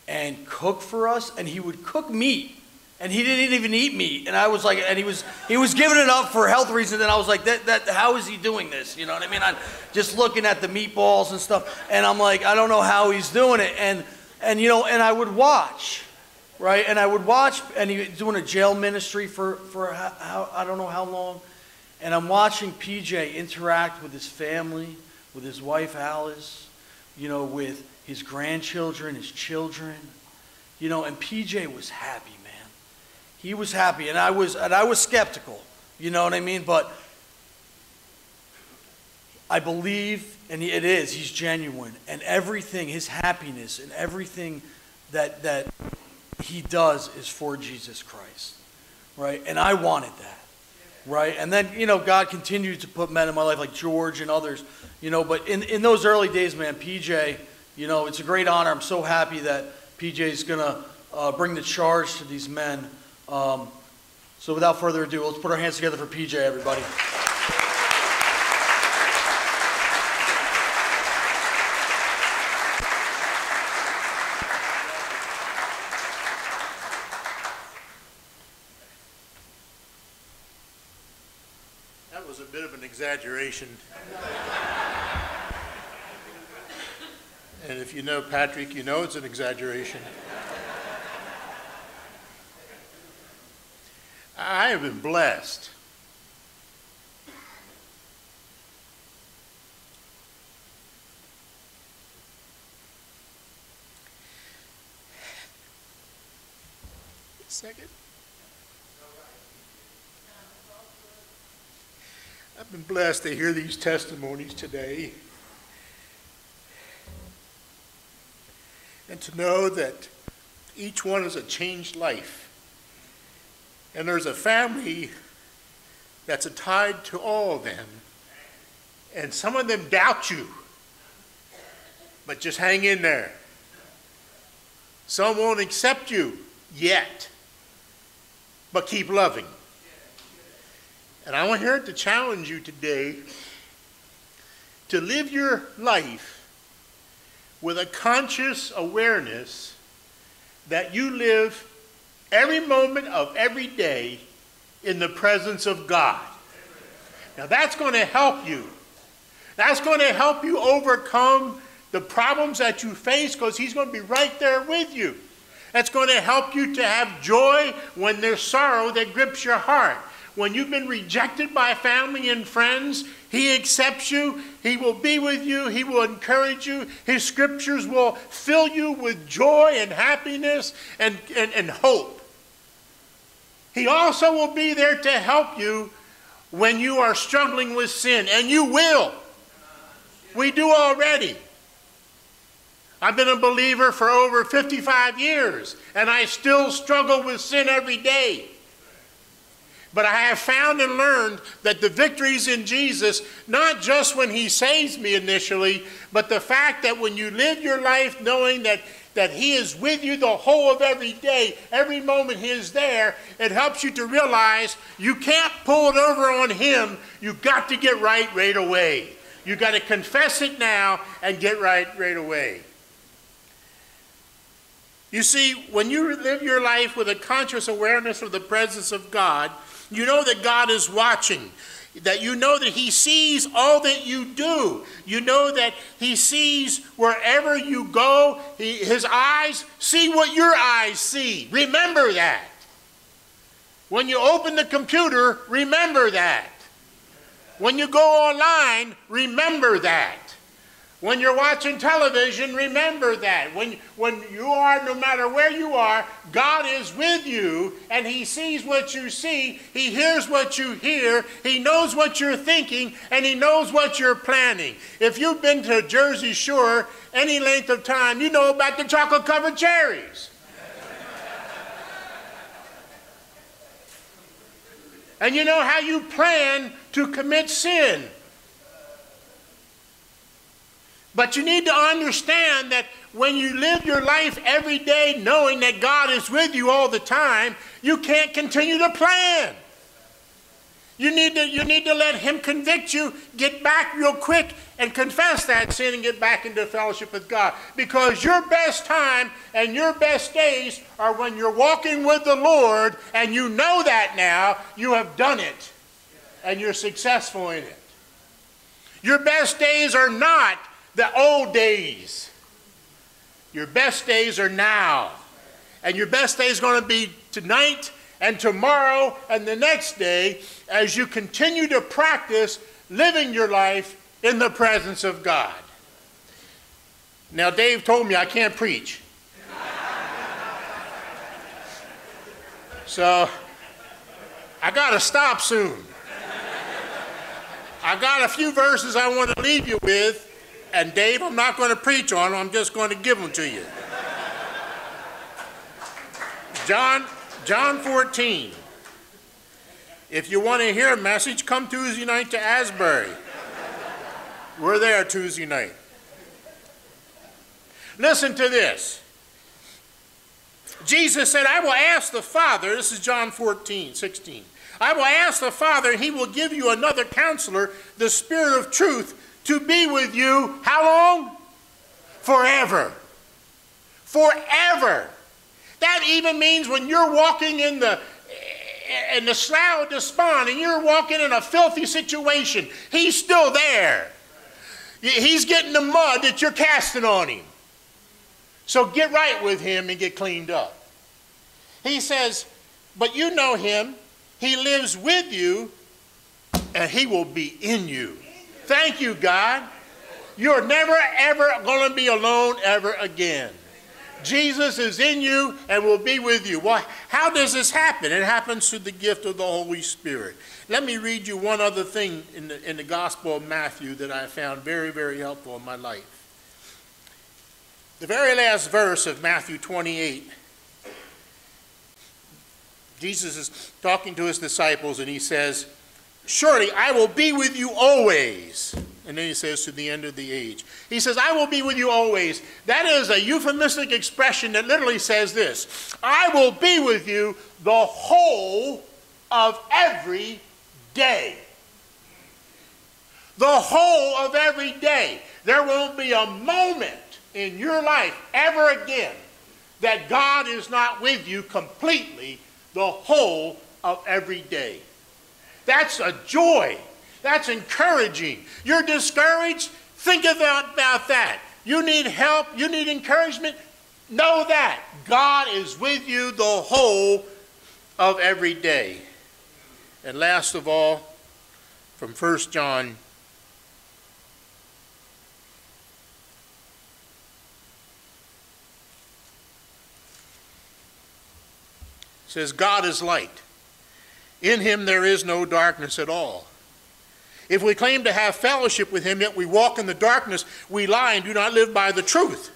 and cook for us. And he would cook meat. And he didn't even eat meat. And I was like, and he was he was giving it up for health reasons. And I was like, that, that how is he doing this? You know what I mean? I'm just looking at the meatballs and stuff. And I'm like, I don't know how he's doing it. And and you know, and I would watch, right? And I would watch, and he was doing a jail ministry for for how, I don't know how long. And I'm watching PJ interact with his family, with his wife Alice, you know, with his grandchildren, his children, you know, and PJ was happy. He was happy, and I was, and I was skeptical, you know what I mean? But I believe, and it is, he's genuine, and everything, his happiness, and everything that that he does is for Jesus Christ, right? And I wanted that right? And then, you know, God continued to put men in my life like George and others, you know, but in, in those early days, man, PJ, you know, it's a great honor. I'm so happy that PJ is going to uh, bring the charge to these men. Um, so without further ado, let's put our hands together for PJ, everybody. That was a bit of an exaggeration. and if you know Patrick, you know it's an exaggeration. I have been blessed. Second. I've been blessed to hear these testimonies today and to know that each one is a changed life. And there's a family that's tied to all of them. And some of them doubt you, but just hang in there. Some won't accept you yet, but keep loving. And I want here to challenge you today to live your life with a conscious awareness that you live every moment of every day in the presence of God. Now that's going to help you. That's going to help you overcome the problems that you face because He's going to be right there with you. That's going to help you to have joy when there's sorrow that grips your heart. When you've been rejected by family and friends, He accepts you. He will be with you. He will encourage you. His scriptures will fill you with joy and happiness and, and, and hope. He also will be there to help you when you are struggling with sin, and you will. We do already. I've been a believer for over 55 years, and I still struggle with sin every day. But I have found and learned that the victories in Jesus, not just when He saves me initially, but the fact that when you live your life knowing that that He is with you the whole of every day, every moment He is there, it helps you to realize you can't pull it over on Him. You've got to get right right away. You've got to confess it now and get right right away. You see, when you live your life with a conscious awareness of the presence of God, you know that God is watching that you know that he sees all that you do. You know that he sees wherever you go. He, his eyes see what your eyes see. Remember that. When you open the computer, remember that. When you go online, remember that. When you're watching television, remember that. When, when you are, no matter where you are, God is with you and He sees what you see, He hears what you hear, He knows what you're thinking, and He knows what you're planning. If you've been to Jersey Shore any length of time, you know about the chocolate covered cherries. and you know how you plan to commit sin. But you need to understand that when you live your life every day knowing that God is with you all the time, you can't continue to plan. You need to, you need to let Him convict you, get back real quick, and confess that sin and get back into fellowship with God. Because your best time and your best days are when you're walking with the Lord, and you know that now, you have done it, and you're successful in it. Your best days are not the old days. Your best days are now. And your best day is going to be tonight and tomorrow and the next day as you continue to practice living your life in the presence of God. Now, Dave told me I can't preach. So, I got to stop soon. I got a few verses I want to leave you with and Dave, I'm not going to preach on them, I'm just going to give them to you. John, John 14. If you want to hear a message, come Tuesday night to Asbury. We're there Tuesday night. Listen to this. Jesus said, I will ask the Father, this is John 14, 16. I will ask the Father, and he will give you another counselor, the Spirit of truth, to be with you how long? Forever. Forever. That even means when you're walking in the in the slough of despond and you're walking in a filthy situation, he's still there. He's getting the mud that you're casting on him. So get right with him and get cleaned up. He says, but you know him, he lives with you, and he will be in you. Thank you, God. You're never, ever going to be alone ever again. Jesus is in you and will be with you. Why? How does this happen? It happens through the gift of the Holy Spirit. Let me read you one other thing in the, in the Gospel of Matthew that I found very, very helpful in my life. The very last verse of Matthew 28, Jesus is talking to his disciples and he says, Surely I will be with you always. And then he says, to the end of the age. He says, I will be with you always. That is a euphemistic expression that literally says this I will be with you the whole of every day. The whole of every day. There won't be a moment in your life ever again that God is not with you completely the whole of every day. That's a joy. That's encouraging. You're discouraged? Think about, about that. You need help? You need encouragement? Know that. God is with you the whole of every day. And last of all, from 1 John says God is light. In him there is no darkness at all. If we claim to have fellowship with him, yet we walk in the darkness, we lie and do not live by the truth.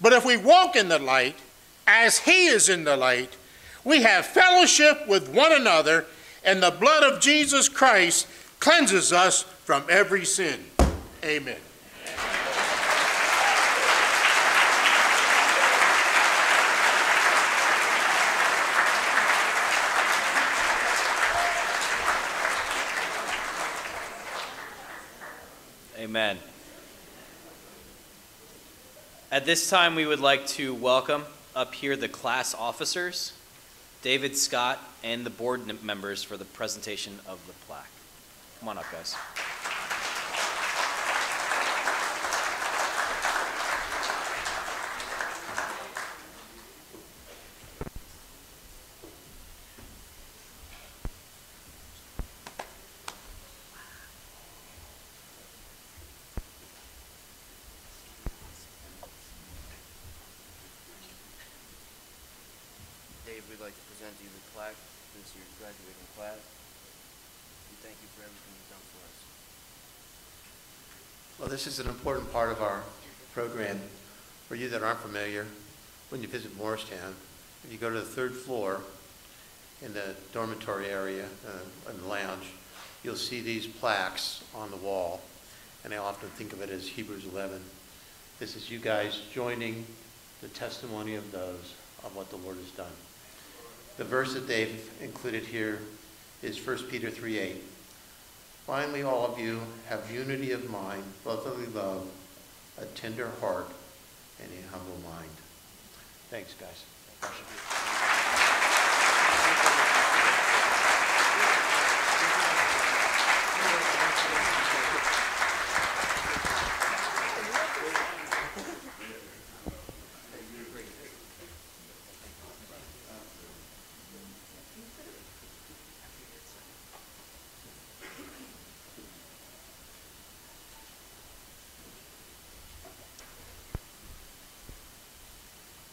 But if we walk in the light, as he is in the light, we have fellowship with one another, and the blood of Jesus Christ cleanses us from every sin. Amen. Amen. At this time, we would like to welcome up here the class officers, David Scott, and the board members for the presentation of the plaque. Come on up, guys. Dave, we'd like to present you the plaque this year's graduating class. We thank you for everything you've done for us. Well, this is an important part of our program. For you that aren't familiar, when you visit Morristown, if you go to the third floor in the dormitory area, uh, in the lounge, you'll see these plaques on the wall, and I often think of it as Hebrews 11. This is you guys joining the testimony of those of what the Lord has done. The verse that they've included here is 1 Peter 3:8. Finally, all of you have unity of mind, brotherly love, a tender heart, and a humble mind. Thanks, guys.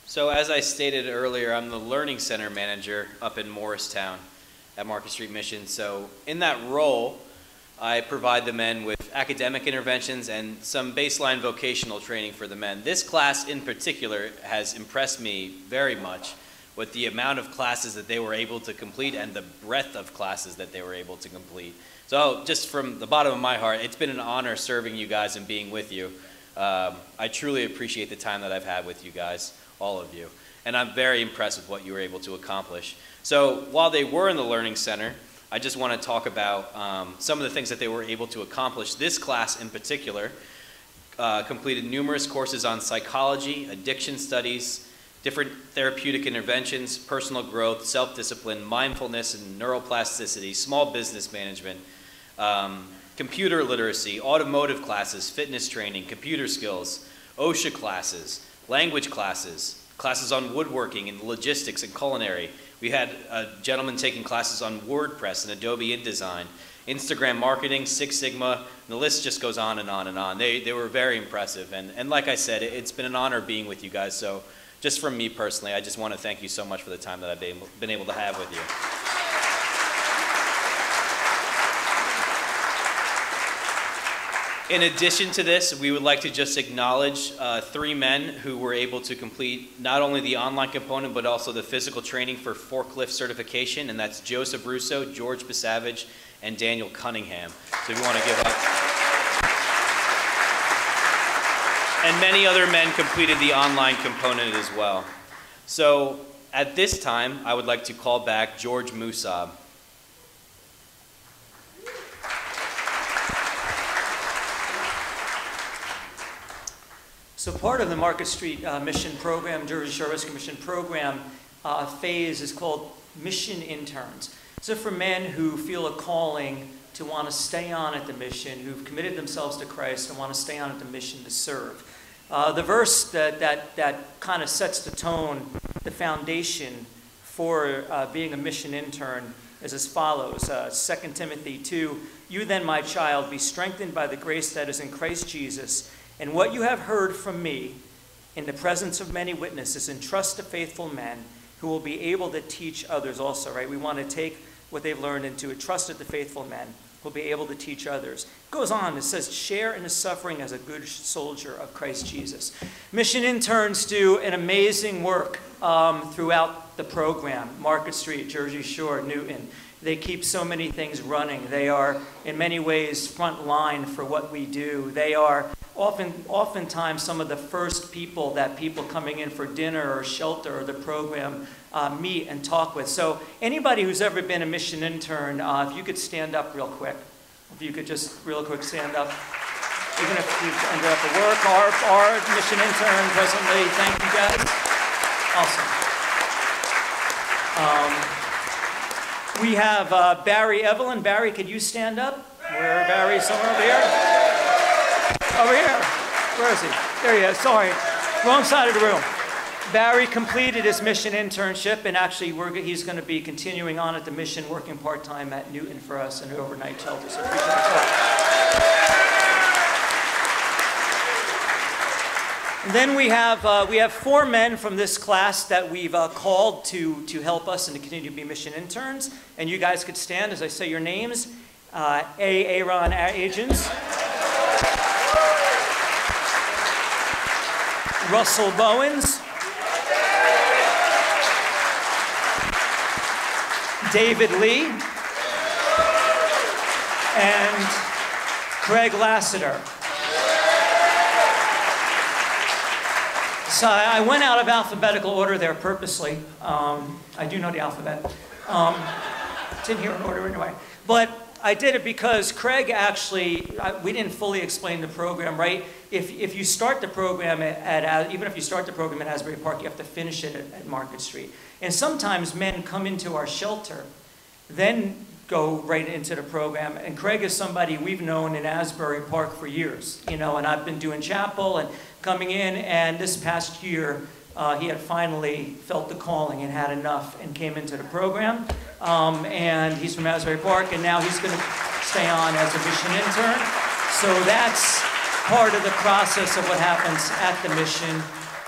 So, as I stated earlier, I'm the Learning Center manager up in Morristown at Market Street Mission. So, in that role, I provide the men with academic interventions and some baseline vocational training for the men. This class in particular has impressed me very much with the amount of classes that they were able to complete and the breadth of classes that they were able to complete. So, just from the bottom of my heart, it's been an honor serving you guys and being with you. Um, I truly appreciate the time that I've had with you guys all of you. And I'm very impressed with what you were able to accomplish. So while they were in the Learning Center, I just want to talk about um, some of the things that they were able to accomplish. This class in particular uh, completed numerous courses on psychology, addiction studies, different therapeutic interventions, personal growth, self-discipline, mindfulness and neuroplasticity, small business management, um, computer literacy, automotive classes, fitness training, computer skills, OSHA classes, language classes, classes on woodworking and logistics and culinary. We had a gentleman taking classes on WordPress and Adobe InDesign, Instagram marketing, Six Sigma, and the list just goes on and on and on. They, they were very impressive. And, and like I said, it, it's been an honor being with you guys. So just from me personally, I just want to thank you so much for the time that I've been able to have with you. In addition to this, we would like to just acknowledge uh, three men who were able to complete not only the online component but also the physical training for forklift certification, and that's Joseph Russo, George Basavage, and Daniel Cunningham. So if you want to give up. And many other men completed the online component as well. So at this time, I would like to call back George Musab. So part of the Market Street uh, Mission Program, Jersey Shore Rescue Mission Program uh, phase is called Mission Interns. So for men who feel a calling to want to stay on at the mission, who've committed themselves to Christ and want to stay on at the mission to serve. Uh, the verse that, that, that kind of sets the tone, the foundation for uh, being a mission intern is as follows uh, 2 Timothy 2 You then, my child, be strengthened by the grace that is in Christ Jesus, and what you have heard from me in the presence of many witnesses, entrust to faithful men who will be able to teach others also, right? We want to take what they've learned and to entrust it to faithful men who will be able to teach others. It goes on, it says, share in the suffering as a good soldier of Christ Jesus. Mission interns do an amazing work um, throughout the program Market Street, Jersey Shore, Newton. They keep so many things running. They are, in many ways, front line for what we do. They are often, oftentimes some of the first people that people coming in for dinner or shelter or the program uh, meet and talk with. So anybody who's ever been a mission intern, uh, if you could stand up real quick. If you could just real quick stand up. Even if you've ended up at work, our, our mission intern presently, thank you guys. Awesome. Um, we have uh, Barry Evelyn. Barry, could you stand up? Where Barry? Somewhere over here? Over here. Where is he? There he is. Sorry. Wrong side of the room. Barry completed his mission internship, and actually, he's going to be continuing on at the mission, working part time at Newton for us and overnight shelter. So then we have, uh, we have four men from this class that we've uh, called to, to help us and to continue to be mission interns. And you guys could stand as I say your names. Uh, A. Aaron Agents. Russell Bowens. David Lee. And Craig Lassiter. So I went out of alphabetical order there purposely. Um, I do know the alphabet. Um, it's in here in order anyway. But I did it because Craig actually, I, we didn't fully explain the program, right? If, if you start the program at, at, even if you start the program at Asbury Park, you have to finish it at, at Market Street. And sometimes men come into our shelter, then go right into the program. And Craig is somebody we've known in Asbury Park for years, you know, and I've been doing chapel and coming in, and this past year, uh, he had finally felt the calling and had enough and came into the program. Um, and he's from Asbury Park, and now he's going to stay on as a mission intern. So that's part of the process of what happens at the mission.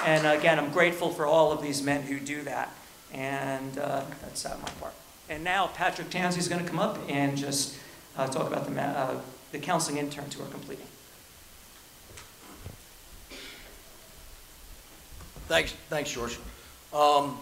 And again, I'm grateful for all of these men who do that. And uh, that's that my part. And now Patrick Tansey is going to come up and just uh, talk about the, uh, the counseling interns who are completing. Thanks, thanks, George. Um,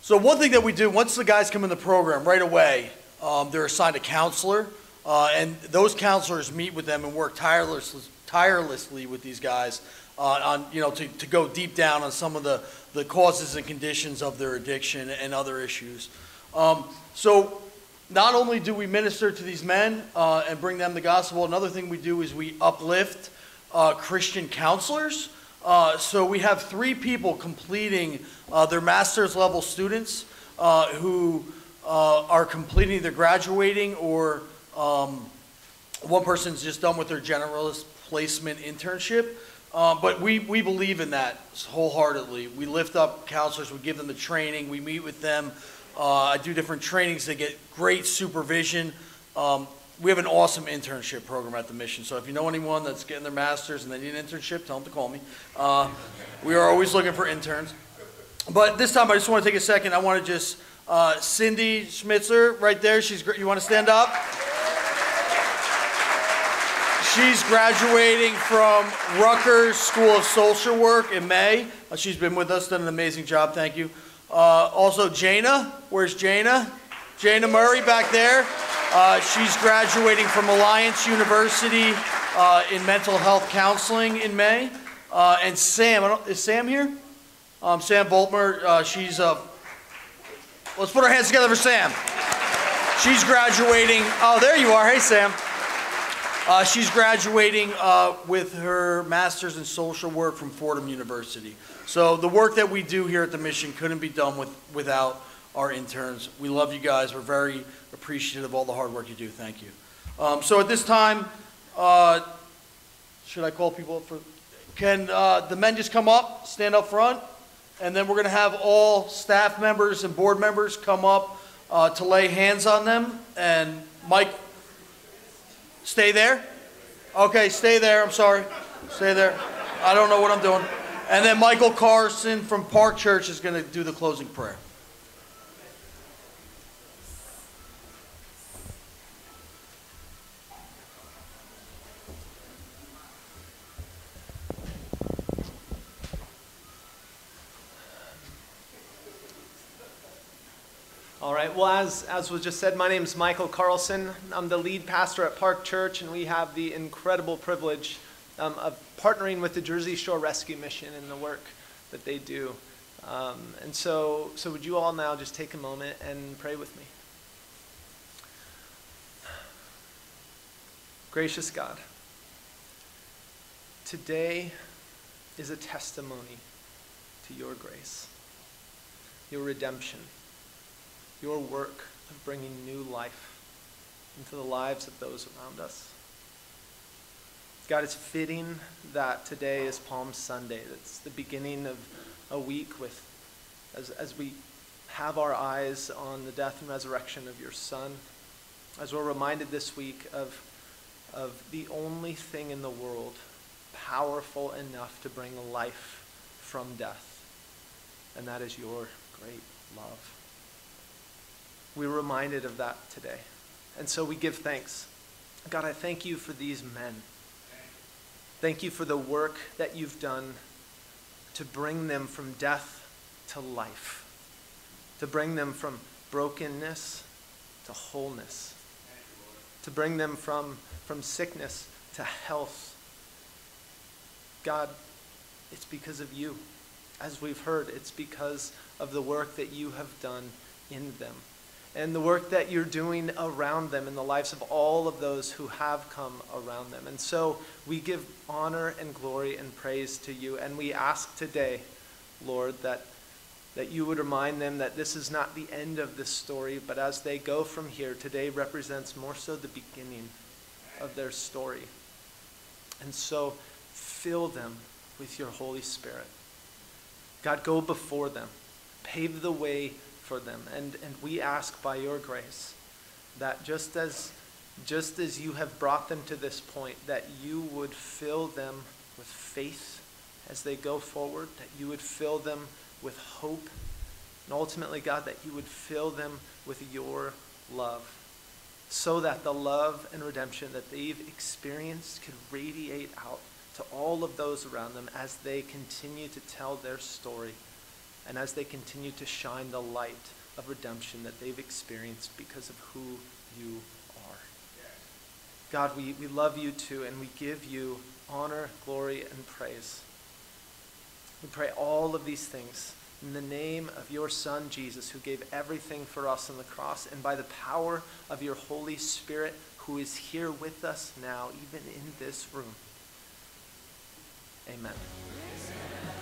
so one thing that we do, once the guys come in the program, right away, um, they're assigned a counselor, uh, and those counselors meet with them and work tirelessly, tirelessly with these guys uh, on, you know, to, to go deep down on some of the, the causes and conditions of their addiction and other issues. Um, so not only do we minister to these men uh, and bring them the gospel, another thing we do is we uplift uh, Christian counselors. Uh, so we have three people completing uh, their master's level students uh, who uh, are completing their graduating or um, one person's just done with their generalist placement internship. Uh, but we, we believe in that wholeheartedly. We lift up counselors, we give them the training, we meet with them. I do different trainings, they get great supervision. Um, we have an awesome internship program at the mission. So if you know anyone that's getting their master's and they need an internship, tell them to call me. Uh, we are always looking for interns. But this time, I just want to take a second. I want to just uh, Cindy Schmitzer, right there. She's you want to stand up? She's graduating from Rutgers School of Social Work in May. Uh, she's been with us, done an amazing job. Thank you. Uh, also, Jana. Where's Jana? Jana Murray back there. Uh, she's graduating from Alliance University uh, in mental health counseling in May. Uh, and Sam, is Sam here? Um, Sam Voltmer, uh, she's uh, let's put our hands together for Sam. She's graduating. Oh, there you are. Hey, Sam. Uh, she's graduating with her master's in social work from Fordham University. So the work that we do here at the mission couldn't be done with, without our interns. We love you guys. We're very appreciative of all the hard work you do. Thank you. Um, so at this time, uh, should I call people up for? Can uh, the men just come up, stand up front, and then we're going to have all staff members and board members come up uh, to lay hands on them. And Mike, stay there. Okay, stay there. I'm sorry. Stay there. I don't know what I'm doing. And then Michael Carson from Park Church is going to do the closing prayer. All right, well, as, as was just said, my name is Michael Carlson. I'm the lead pastor at Park Church, and we have the incredible privilege um, of partnering with the Jersey Shore Rescue Mission in the work that they do. Um, and so, so, would you all now just take a moment and pray with me? Gracious God, today is a testimony to your grace, your redemption your work of bringing new life into the lives of those around us. God, it's fitting that today is Palm Sunday. That's the beginning of a week with, as, as we have our eyes on the death and resurrection of your Son, as we're reminded this week of, of the only thing in the world powerful enough to bring life from death, and that is your great love. We're reminded of that today. And so we give thanks. God, I thank you for these men. Thank you for the work that you've done to bring them from death to life, to bring them from brokenness to wholeness, to bring them from, from sickness to health. God, it's because of you. As we've heard, it's because of the work that you have done in them and the work that you're doing around them in the lives of all of those who have come around them. And so we give honor and glory and praise to you. And we ask today, Lord, that, that you would remind them that this is not the end of this story, but as they go from here, today represents more so the beginning of their story. And so fill them with your Holy Spirit. God, go before them, pave the way for them. And, and we ask by your grace that just as, just as you have brought them to this point, that you would fill them with faith as they go forward, that you would fill them with hope, and ultimately, God, that you would fill them with your love, so that the love and redemption that they've experienced could radiate out to all of those around them as they continue to tell their story and as they continue to shine the light of redemption that they've experienced because of who you are. God, we, we love you too, and we give you honor, glory, and praise. We pray all of these things in the name of your Son, Jesus, who gave everything for us on the cross, and by the power of your Holy Spirit, who is here with us now, even in this room. Amen. to